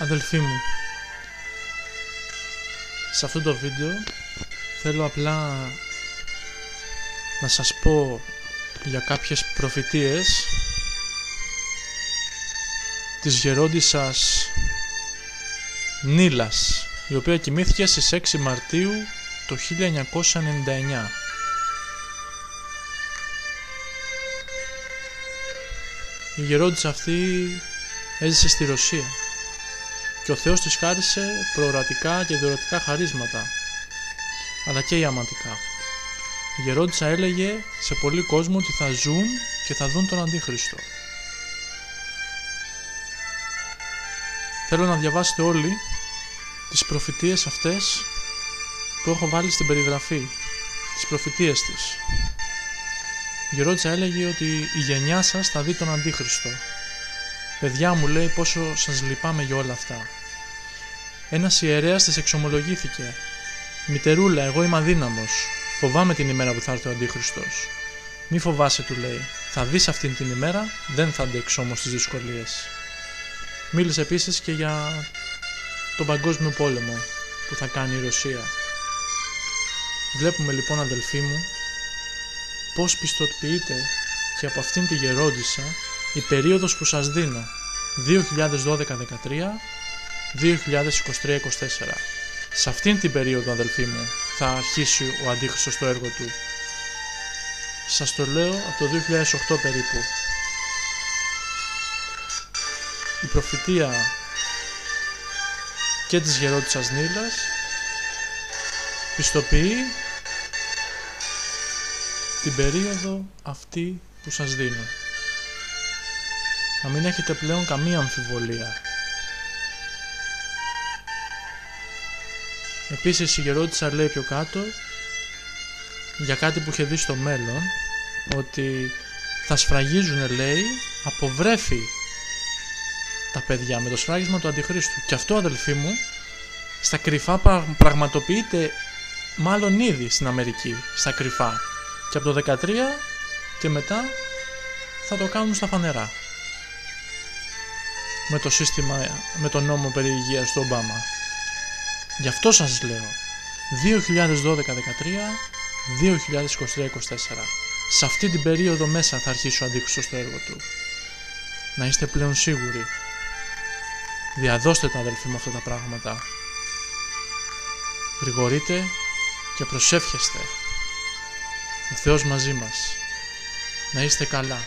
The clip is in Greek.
Αδελφοί μου, σε αυτό το βίντεο θέλω απλά να σας πω για κάποιες προφητείες της γερόντισσας Νίλας η οποία κοιμήθηκε στις 6 Μαρτίου το 1999 η γερόντισσα αυτή έζησε στη Ρωσία και ο Θεός της χάρισε προορατικά και διορατικά χαρίσματα αλλά και ιαματικά. Η γερόντισσα έλεγε σε πολλοί κόσμο ότι θα ζουν και θα δουν τον Αντίχριστο. Θέλω να διαβάσετε όλοι τις προφητείες αυτές που έχω βάλει στην περιγραφή, τις προφητείες της. Η γερόντισσα έλεγε ότι η γενιά σας θα δει τον Αντίχριστο Παιδιά μου λέει πόσο σας λυπάμαι για όλα αυτά. Ένας ιερέας της εξομολογήθηκε. Μητερούλα, εγώ είμαι αδύναμος. Φοβάμαι την ημέρα που θα έρθει ο Αντίχριστος. Μη φοβάσαι, του λέει. Θα δεις αυτήν την ημέρα, δεν θα αντέξω όμως τις δυσκολίες. Μίλησε επίσης και για τον παγκόσμιο πόλεμο που θα κάνει η Ρωσία. Βλέπουμε λοιπόν αδελφοί μου πώς πιστοποιείται και από αυτήν τη γερόντισσα η περίοδος που σας δίνω 2012-13 2023-24 σε αυτήν την περίοδο αδελφοί μου θα αρχίσει ο Αντίχριστος το έργο του. Σας το λέω από το 2008 περίπου. Η προφητεία και της γερόντισσας Νίλας πιστοποιεί την περίοδο αυτή που σας δίνω να μην έχετε πλέον καμία αμφιβολία. Επίσης η γερόντισσα λέει πιο κάτω για κάτι που είχε δει στο μέλλον ότι θα σφραγίζουν λέει από βρέφη τα παιδιά με το σφράγισμα του Αντιχρίστου. Και αυτό αδελφοί μου στα κρυφά πραγματοποιείται μάλλον ήδη στην Αμερική στα κρυφά. Και από το 13 και μετά θα το κάνουν στα φανερά με το σύστημα, με τον νόμο περί υγείας του Ομπάμα. Γι' αυτό σας λέω 2012-13, 2023-24. Σε αυτή την περίοδο μέσα θα αρχίσει ο αντίκτυπος στο έργο του. Να είστε πλέον σίγουροι. Διαδώστε τα αδελφοί με αυτά τα πράγματα. Γρηγορείτε και προσεύχεστε. Ο Θεός μαζί μας. Να είστε καλά.